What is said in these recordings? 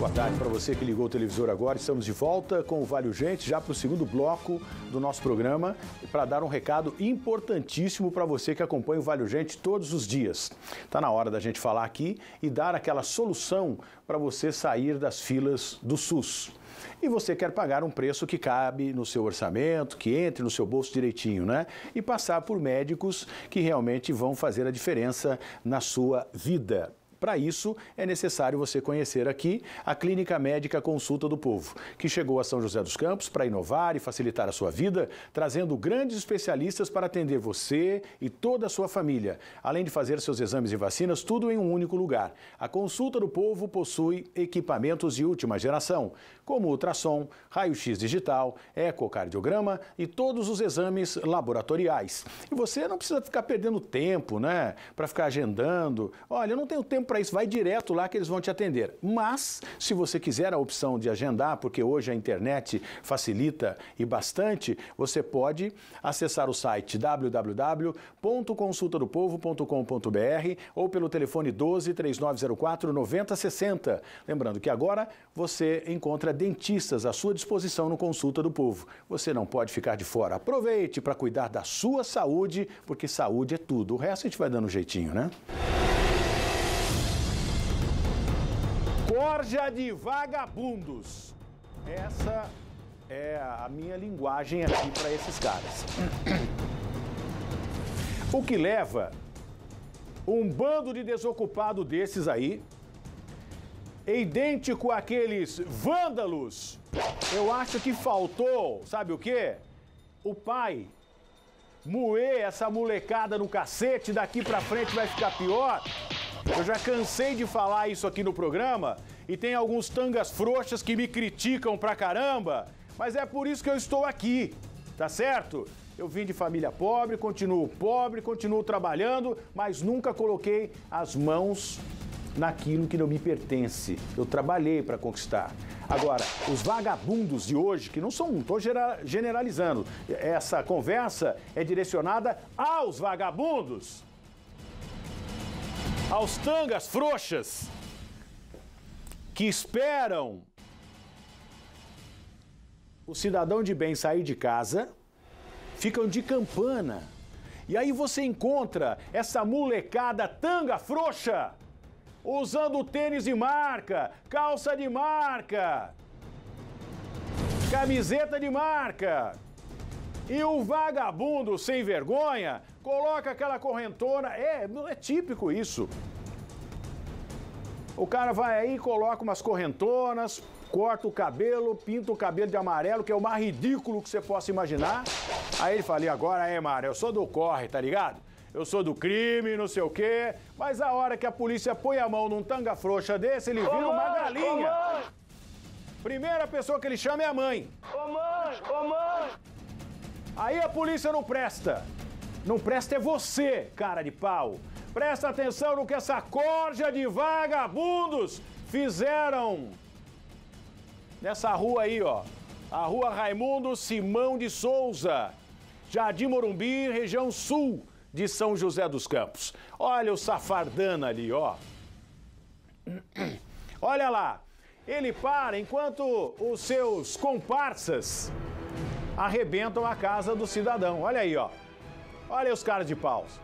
Boa tarde para você que ligou o televisor agora. Estamos de volta com o Vale Urgente, já para o segundo bloco do nosso programa, para dar um recado importantíssimo para você que acompanha o Vale Urgente todos os dias. Está na hora da gente falar aqui e dar aquela solução para você sair das filas do SUS e você quer pagar um preço que cabe no seu orçamento, que entre no seu bolso direitinho, né? E passar por médicos que realmente vão fazer a diferença na sua vida. Para isso, é necessário você conhecer aqui a Clínica Médica Consulta do Povo, que chegou a São José dos Campos para inovar e facilitar a sua vida, trazendo grandes especialistas para atender você e toda a sua família, além de fazer seus exames e vacinas tudo em um único lugar. A Consulta do Povo possui equipamentos de última geração, como ultrassom, raio-x digital, ecocardiograma e todos os exames laboratoriais. E você não precisa ficar perdendo tempo, né, para ficar agendando. Olha, eu não tenho tempo para isso, vai direto lá que eles vão te atender. Mas, se você quiser a opção de agendar, porque hoje a internet facilita e bastante, você pode acessar o site www.consultadopovo.com.br ou pelo telefone 12 3904 9060. Lembrando que agora você encontra dentistas à sua disposição no Consulta do Povo. Você não pode ficar de fora. Aproveite para cuidar da sua saúde, porque saúde é tudo. O resto a gente vai dando um jeitinho, né? Corja de vagabundos. Essa é a minha linguagem aqui para esses caras. O que leva um bando de desocupado desses aí, idêntico àqueles vândalos, eu acho que faltou, sabe o quê? O pai moer essa molecada no cacete, daqui pra frente vai ficar pior. Eu já cansei de falar isso aqui no programa e tem alguns tangas frouxas que me criticam pra caramba, mas é por isso que eu estou aqui, tá certo? Eu vim de família pobre, continuo pobre, continuo trabalhando, mas nunca coloquei as mãos naquilo que não me pertence. Eu trabalhei para conquistar. Agora, os vagabundos de hoje, que não são, estou generalizando, essa conversa é direcionada aos vagabundos aos tangas frouxas que esperam o cidadão de bem sair de casa, ficam de campana. E aí você encontra essa molecada tanga frouxa usando tênis de marca, calça de marca, camiseta de marca. E o vagabundo sem vergonha coloca aquela correntona. É, é típico isso. O cara vai aí, coloca umas correntonas, corta o cabelo, pinta o cabelo de amarelo, que é o mais ridículo que você possa imaginar. Aí ele fala, e agora é, Mara, eu sou do corre, tá ligado? Eu sou do crime, não sei o quê. Mas a hora que a polícia põe a mão num tanga frouxa desse, ele vira uma galinha. Primeira pessoa que ele chama é a mãe. Ô mãe, ô mãe. Aí a polícia não presta. Não presta é você, cara de pau. Presta atenção no que essa corja de vagabundos fizeram nessa rua aí, ó. A rua Raimundo Simão de Souza, Jardim Morumbi, região sul de São José dos Campos. Olha o safardana ali, ó. Olha lá. Ele para enquanto os seus comparsas arrebentam a casa do cidadão. Olha aí, ó. Olha aí os caras de paus.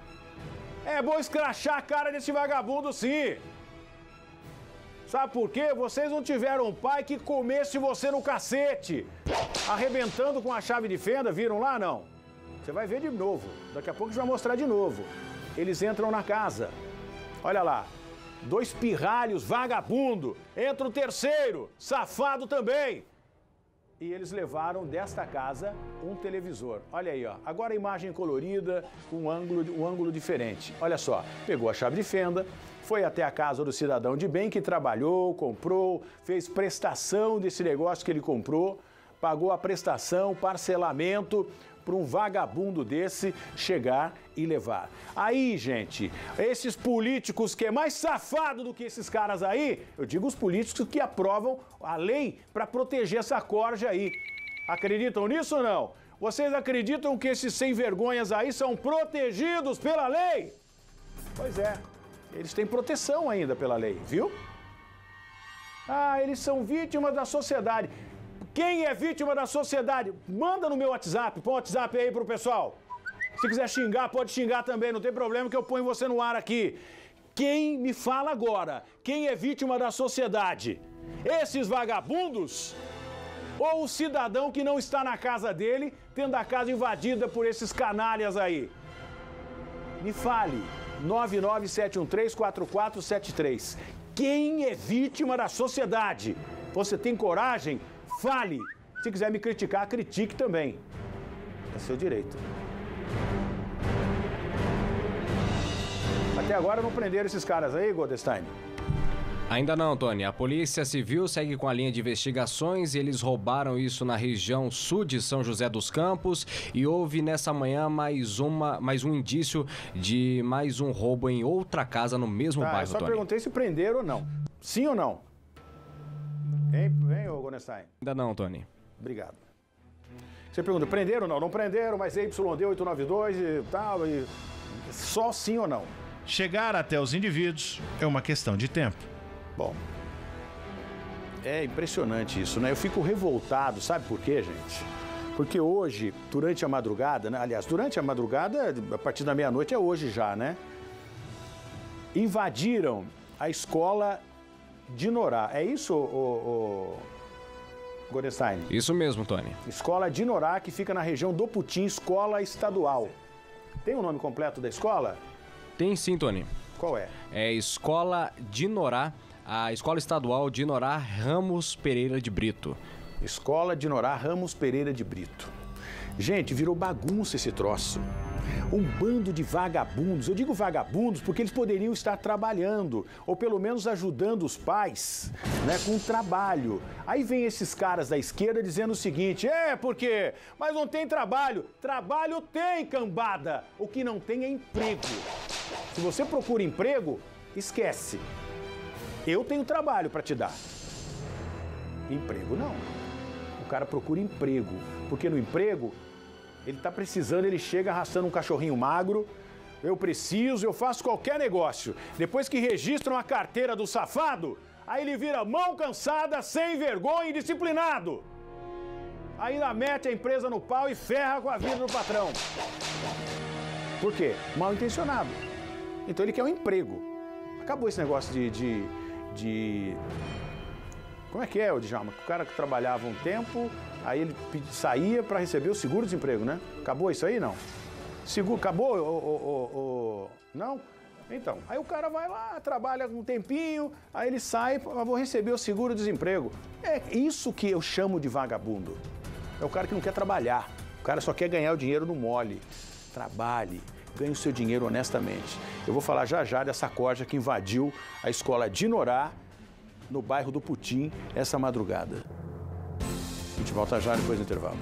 É bom escrachar a cara desse vagabundo, sim. Sabe por quê? Vocês não tiveram um pai que comesse você no cacete, arrebentando com a chave de fenda, viram lá? Não. Você vai ver de novo. Daqui a pouco a gente vai mostrar de novo. Eles entram na casa. Olha lá. Dois pirralhos, vagabundo. Entra o terceiro, safado também e eles levaram desta casa um televisor. Olha aí, ó. Agora a imagem colorida, com um ângulo, um ângulo diferente. Olha só, pegou a chave de fenda, foi até a casa do cidadão de bem que trabalhou, comprou, fez prestação desse negócio que ele comprou, pagou a prestação, parcelamento, para um vagabundo desse chegar e levar. Aí, gente, esses políticos que é mais safado do que esses caras aí, eu digo os políticos que aprovam a lei para proteger essa corja aí. Acreditam nisso ou não? Vocês acreditam que esses sem vergonhas aí são protegidos pela lei? Pois é, eles têm proteção ainda pela lei, viu? Ah, eles são vítimas da sociedade. Quem é vítima da sociedade? Manda no meu WhatsApp, põe o WhatsApp aí pro pessoal. Se quiser xingar, pode xingar também, não tem problema que eu ponho você no ar aqui. Quem me fala agora? Quem é vítima da sociedade? Esses vagabundos? Ou o cidadão que não está na casa dele, tendo a casa invadida por esses canalhas aí? Me fale. 997134473. Quem é vítima da sociedade? Você tem coragem? Fale. Se quiser me criticar, critique também. É seu direito. Até agora não prenderam esses caras aí, Goldstein? Ainda não, Tony. A Polícia Civil segue com a linha de investigações e eles roubaram isso na região sul de São José dos Campos e houve nessa manhã mais, uma, mais um indício de mais um roubo em outra casa no mesmo tá, bairro, eu só Tony. perguntei se prenderam ou não. Sim ou não? Hein, Ainda não, Tony. Obrigado. Você pergunta, prenderam ou não? Não prenderam, mas YD 892 e tal, e só sim ou não? Chegar até os indivíduos é uma questão de tempo. Bom, é impressionante isso, né? Eu fico revoltado, sabe por quê, gente? Porque hoje, durante a madrugada, né? aliás, durante a madrugada, a partir da meia-noite é hoje já, né? Invadiram a escola de Norá. É isso, o, o... Gorenstein? Isso mesmo, Tony. Escola de Norá, que fica na região do Putim, escola estadual. Tem o nome completo da escola? Tem sim, Tony. Qual é? É Escola de Norá, a Escola Estadual de Norá Ramos Pereira de Brito. Escola de Norá Ramos Pereira de Brito. Gente, virou bagunça esse troço. Um bando de vagabundos. Eu digo vagabundos porque eles poderiam estar trabalhando, ou pelo menos ajudando os pais né, com o trabalho. Aí vem esses caras da esquerda dizendo o seguinte: é, porque, mas não tem trabalho. Trabalho tem, cambada. O que não tem é emprego. Se você procura emprego, esquece. Eu tenho trabalho para te dar. Emprego não. O cara procura emprego, porque no emprego ele está precisando, ele chega arrastando um cachorrinho magro. Eu preciso, eu faço qualquer negócio. Depois que registram a carteira do safado, aí ele vira mão cansada, sem vergonha e disciplinado. Ainda mete a empresa no pau e ferra com a vida do patrão. Por quê? Mal intencionado. Então ele quer um emprego. Acabou esse negócio de. de, de... Como é que é, Djalma? O cara que trabalhava um tempo, aí ele saía para receber o seguro-desemprego, né? Acabou isso aí, não? Seguro, acabou? O, não? Então, aí o cara vai lá, trabalha um tempinho, aí ele sai, vou receber o seguro-desemprego. É isso que eu chamo de vagabundo. É o cara que não quer trabalhar. O cara só quer ganhar o dinheiro no mole. Trabalhe, ganhe o seu dinheiro honestamente. Eu vou falar já já dessa corja que invadiu a escola de Norá, no bairro do Putim, essa madrugada. Volta já depois do intervalo.